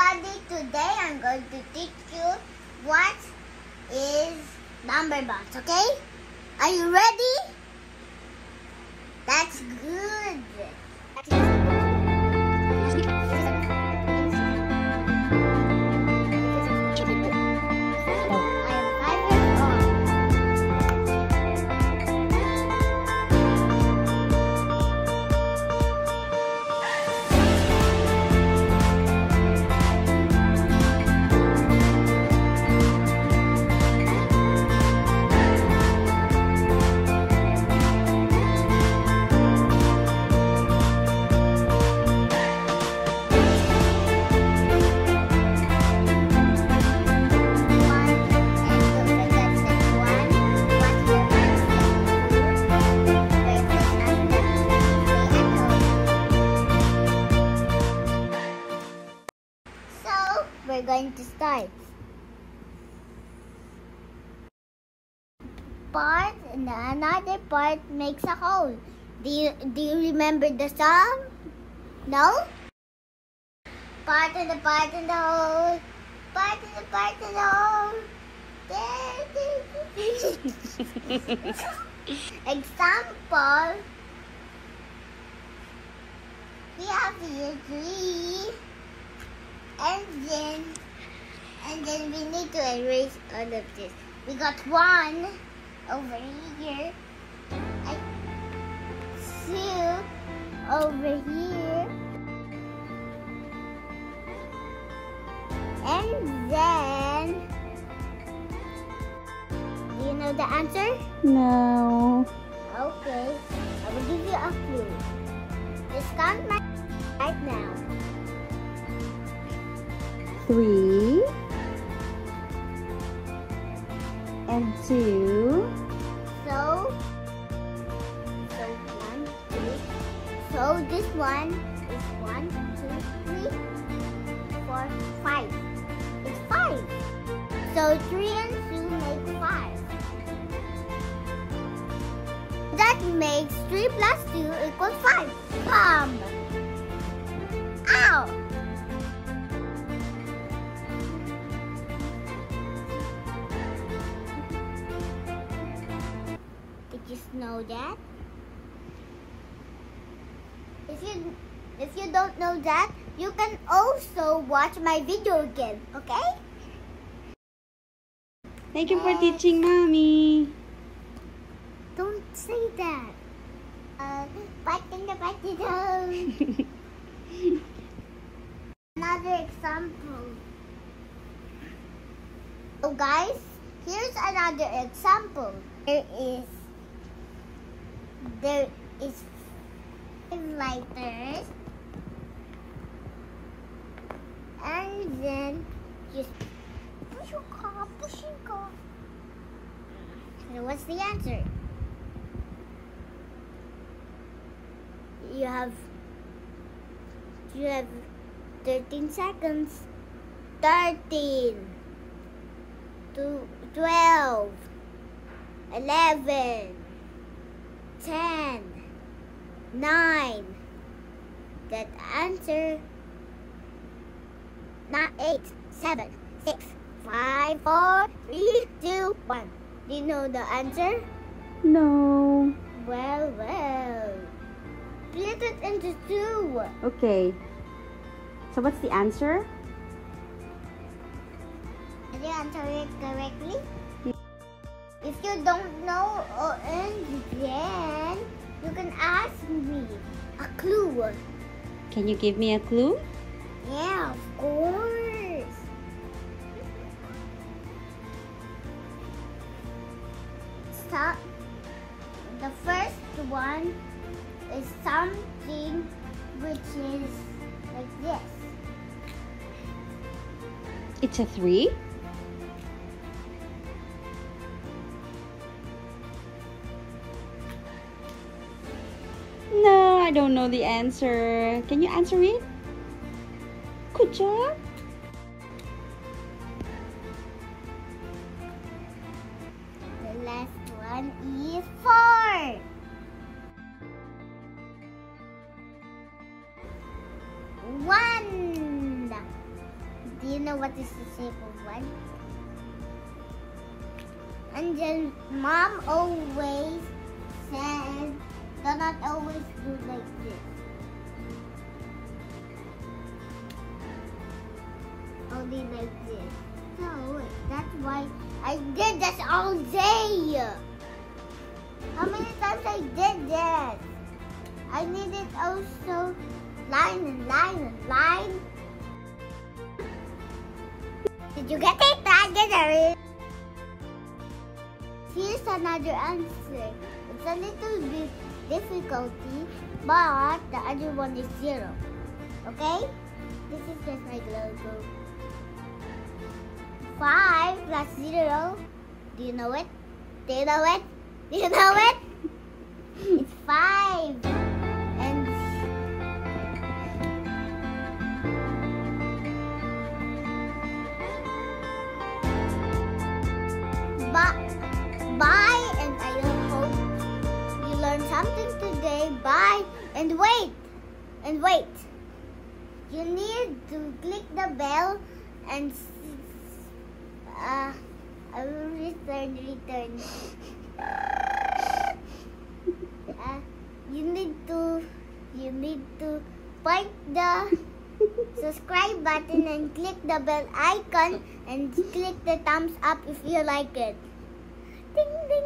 everybody, today I'm going to teach you what is number bonds, okay? Are you ready? That's good. I Part and another part makes a whole. Do you do you remember the song? No? Part and the part and the whole. Part and the part and the whole. There, there, there. Example. We have here three. And then, and then we need to erase all of this. We got one over here, and two over here, and then, do you know the answer? No. Okay, I will give you a clue. Just count my right now. Three. And two. This one is one, two, three, four, five. It's five. So three and two make five. That makes three plus two equals five. Bam! Ow! Did you know that? If you if you don't know that, you can also watch my video again, okay? Thank you for teaching mommy. Don't say that. Uh, button the. Another example. So guys, here's another example. There is there is lighters and then just push your car, push your car. So what's the answer? You have you have 13 seconds. 13 to 12 11 10 9 That answer not 8 7 6 5 4 3 2 1 Do you know the answer? No. Well, well. Split it into two. Okay. So what's the answer? Did you answer it correctly? If you don't know or and then you can ask me a clue. Can you give me a clue? Yeah, of course. Stop. The first one is something which is like this. It's a three. I don't know the answer. Can you answer it? Good job. The last one is four. One. Do you know what is the shape of one? And then mom always says, do not always do like this. Only like this. No, that's why I did this all day. How many times I did this? I need it also line and line and line. Did you get it? I get it. Here's another answer. It's a little bit difficulty, but the other one is zero. Okay? This is just my logo. Five plus zero. Do you know it? Do you know it? Do you know it? it's five. And bye, bye, something today. Bye, and wait, and wait. You need to click the bell and uh, I will return, return. Uh, you need to, you need to point the subscribe button and click the bell icon and click the thumbs up if you like it. Ding ding